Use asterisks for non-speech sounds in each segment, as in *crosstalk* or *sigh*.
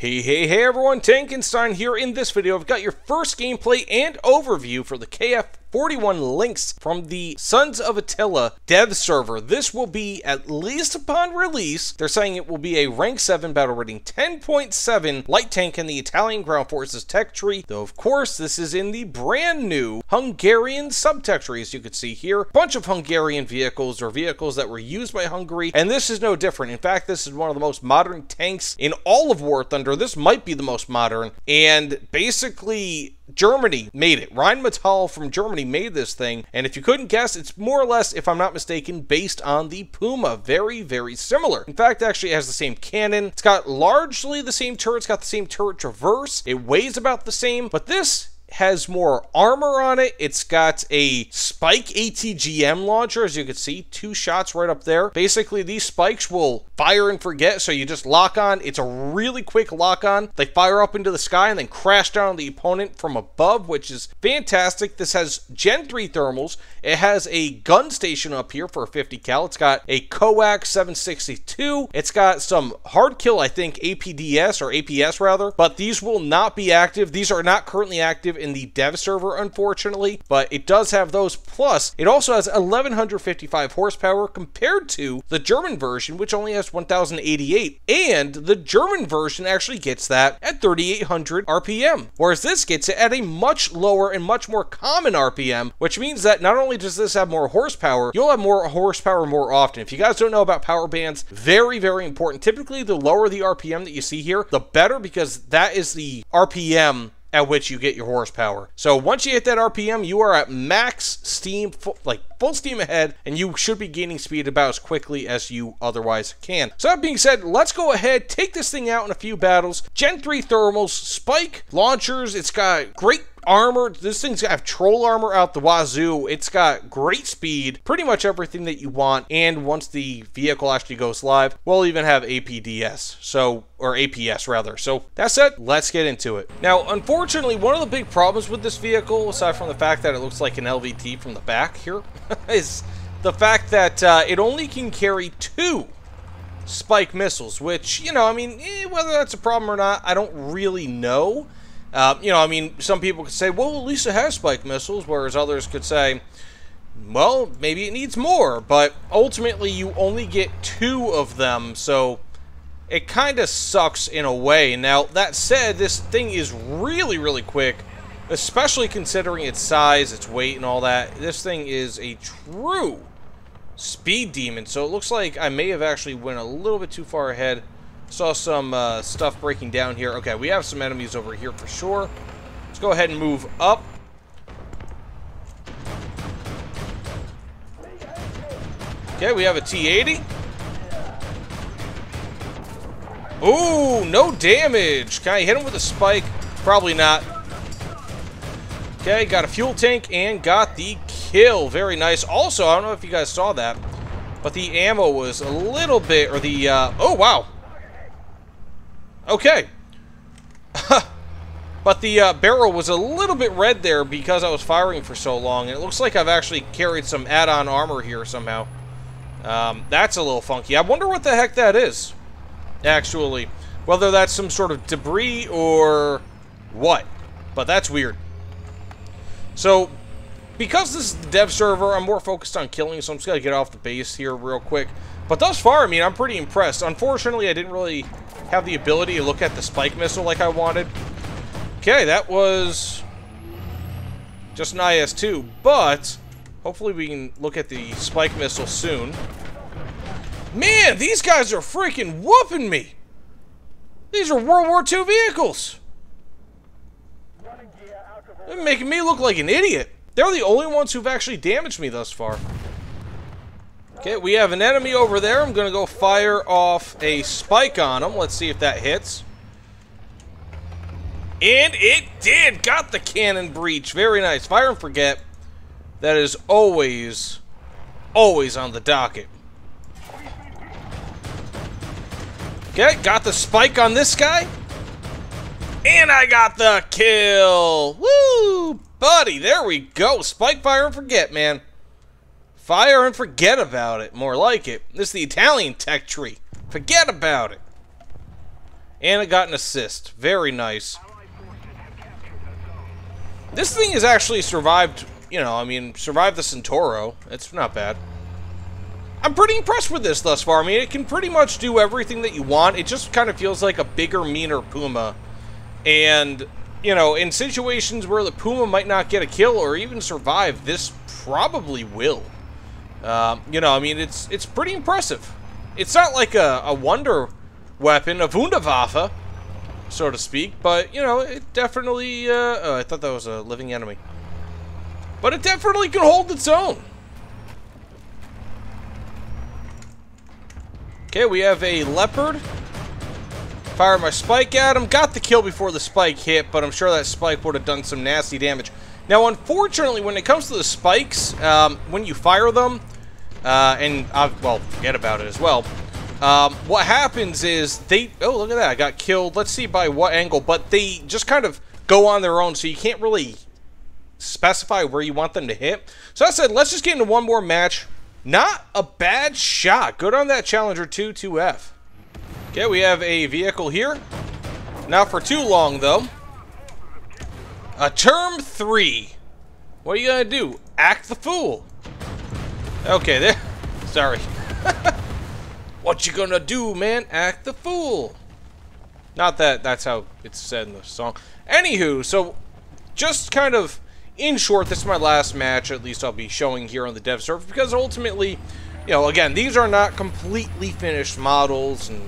Hey, hey, hey everyone, Tankenstein here. In this video, I've got your first gameplay and overview for the KF 41 Lynx from the Sons of Attila dev server. This will be, at least upon release, they're saying it will be a rank 7 battle rating 10.7 light tank in the Italian ground forces tech tree, though of course this is in the brand new Hungarian subtech tree, as you can see here. Bunch of Hungarian vehicles or vehicles that were used by Hungary, and this is no different. In fact, this is one of the most modern tanks in all of War Thunder. This might be the most modern, and basically Germany made it. Rheinmetall from Germany made this thing, and if you couldn't guess, it's more or less, if I'm not mistaken, based on the Puma. Very, very similar. In fact, actually, it has the same cannon. It's got largely the same turret. It's got the same turret traverse. It weighs about the same, but this has more armor on it. It's got a spike ATGM launcher, as you can see, two shots right up there. Basically, these spikes will fire and forget, so you just lock on. It's a really quick lock on. They fire up into the sky and then crash down on the opponent from above, which is fantastic. This has Gen 3 thermals. It has a gun station up here for a 50 cal. It's got a Coax 762. It's got some hard kill, I think, APDS or APS rather, but these will not be active. These are not currently active in the dev server, unfortunately, but it does have those. Plus, it also has 1155 horsepower compared to the German version, which only has 1088. And the German version actually gets that at 3800 RPM, whereas this gets it at a much lower and much more common RPM, which means that not only does this have more horsepower, you'll have more horsepower more often. If you guys don't know about power bands, very, very important. Typically, the lower the RPM that you see here, the better because that is the RPM at which you get your horsepower. So once you hit that RPM, you are at max steam, like full steam ahead, and you should be gaining speed about as quickly as you otherwise can. So that being said, let's go ahead, take this thing out in a few battles. Gen 3 thermals, spike launchers, it's got great armor. This thing's got troll armor out the wazoo. It's got great speed, pretty much everything that you want. And once the vehicle actually goes live, we'll even have APDS. So, or APS rather. So that's it. let's get into it. Now, unfortunately, one of the big problems with this vehicle, aside from the fact that it looks like an LVT from the back here, *laughs* is the fact that uh, it only can carry two spike missiles, which, you know, I mean, eh, whether that's a problem or not, I don't really know. Uh, you know, I mean, some people could say, well, at least it has spike missiles, whereas others could say, well, maybe it needs more. But ultimately, you only get two of them, so it kind of sucks in a way. Now, that said, this thing is really, really quick, especially considering its size, its weight, and all that. This thing is a true speed demon, so it looks like I may have actually went a little bit too far ahead. Saw some uh, stuff breaking down here. Okay, we have some enemies over here for sure. Let's go ahead and move up. Okay, we have a T-80. Ooh, no damage. Can I hit him with a spike? Probably not. Okay, got a fuel tank and got the kill. Very nice. Also, I don't know if you guys saw that, but the ammo was a little bit, or the, uh, oh, wow. Okay. *laughs* but the uh, barrel was a little bit red there because I was firing for so long. And it looks like I've actually carried some add-on armor here somehow. Um, that's a little funky. I wonder what the heck that is, actually. Whether that's some sort of debris or what. But that's weird. So, because this is the dev server, I'm more focused on killing, so I'm just going to get off the base here real quick. But thus far, I mean, I'm pretty impressed. Unfortunately, I didn't really have the ability to look at the spike missile like I wanted. Okay, that was just an IS-2, but hopefully we can look at the spike missile soon. Man, these guys are freaking whooping me! These are World War II vehicles! They're making me look like an idiot. They're the only ones who've actually damaged me thus far. Okay, we have an enemy over there. I'm going to go fire off a spike on him. Let's see if that hits. And it did! Got the cannon breech. Very nice. Fire and forget. That is always, always on the docket. Okay, got the spike on this guy. And I got the kill! Woo! Buddy, there we go. Spike, fire, and forget, man. Fire and forget about it. More like it. This is the Italian tech tree. Forget about it. And it got an assist. Very nice. This thing has actually survived, you know, I mean, survived the Centauro. It's not bad. I'm pretty impressed with this thus far. I mean, it can pretty much do everything that you want. It just kind of feels like a bigger, meaner Puma. And, you know, in situations where the Puma might not get a kill or even survive, this probably will. Um, you know, I mean, it's it's pretty impressive. It's not like a, a wonder weapon, a Wunderwaffe, so to speak, but, you know, it definitely, uh, oh, I thought that was a living enemy. But it definitely can hold its own. Okay, we have a leopard. Fire my spike at him. Got the kill before the spike hit, but I'm sure that spike would have done some nasty damage. Now, unfortunately, when it comes to the spikes, um, when you fire them, uh, and, uh, well, forget about it as well, um, what happens is they... Oh, look at that. I got killed. Let's see by what angle, but they just kind of go on their own, so you can't really specify where you want them to hit. So I said, let's just get into one more match. Not a bad shot. Good on that Challenger 2 2F. Okay, we have a vehicle here. Not for too long, though. A term 3. What are you gonna do? Act the fool. Okay, there. *laughs* Sorry. *laughs* what you gonna do, man? Act the fool. Not that that's how it's said in the song. Anywho, so just kind of in short, this is my last match, at least I'll be showing here on the dev server, because ultimately, you know, again, these are not completely finished models and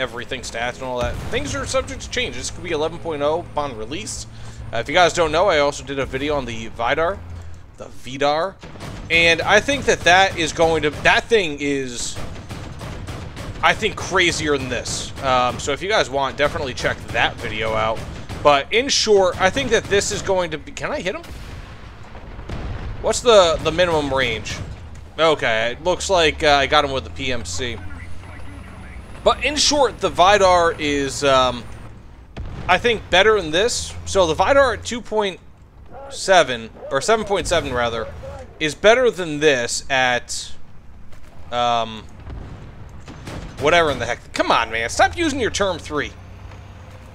everything, stats and all that. Things are subject to change. This could be 11.0 upon release. Uh, if you guys don't know, I also did a video on the Vidar, the Vidar, and I think that that is going to, that thing is, I think, crazier than this. Um, so if you guys want, definitely check that video out. But in short, I think that this is going to be, can I hit him? What's the, the minimum range? Okay, it looks like uh, I got him with the PMC. But in short, the Vidar is, um, I think, better than this. So the Vidar at 2.7, or 7.7 rather, is better than this at, um, whatever in the heck. Come on, man. Stop using your term 3.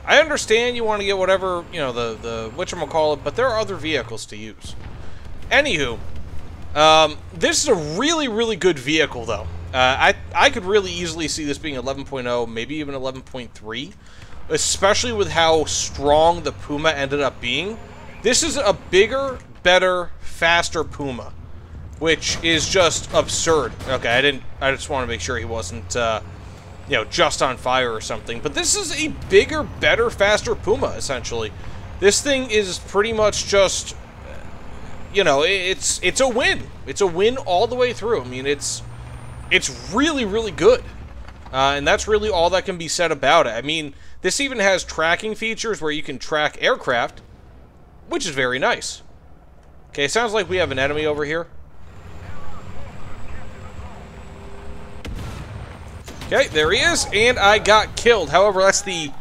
I understand you want to get whatever, you know, the, the whatchamacallit, but there are other vehicles to use. Anywho, um, this is a really, really good vehicle, though. Uh, I, I could really easily see this being 11.0, maybe even 11.3, especially with how strong the Puma ended up being. This is a bigger, better, faster Puma, which is just absurd. Okay, I didn't. I just want to make sure he wasn't, uh, you know, just on fire or something. But this is a bigger, better, faster Puma, essentially. This thing is pretty much just you know, it's it's a win. It's a win all the way through. I mean, it's it's really really good, uh, and that's really all that can be said about it. I mean, this even has tracking features where you can track aircraft, which is very nice. Okay, sounds like we have an enemy over here. Okay, there he is, and I got killed. However, that's the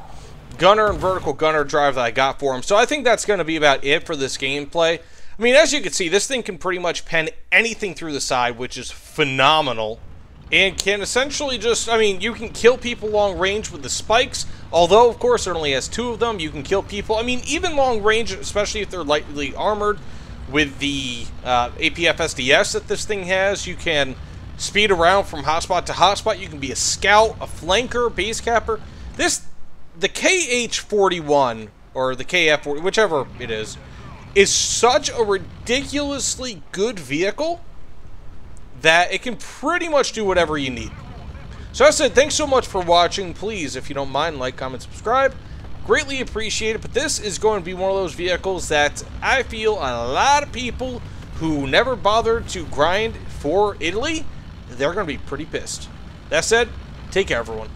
gunner and vertical gunner drive that I got for him. So I think that's going to be about it for this gameplay. I mean, as you can see, this thing can pretty much pen anything through the side, which is phenomenal. And can essentially just, I mean, you can kill people long range with the spikes. Although, of course, it only has two of them. You can kill people. I mean, even long range, especially if they're lightly armored, with the uh, APFSDS that this thing has, you can speed around from hotspot to hotspot. You can be a scout, a flanker, base capper. This, the KH-41, or the KF-40, whichever it is, is such a ridiculously good vehicle that it can pretty much do whatever you need. So I said, thanks so much for watching. Please, if you don't mind, like, comment, subscribe. Greatly appreciate it. But this is going to be one of those vehicles that I feel a lot of people who never bothered to grind for Italy, they're going to be pretty pissed. That said, take care, everyone.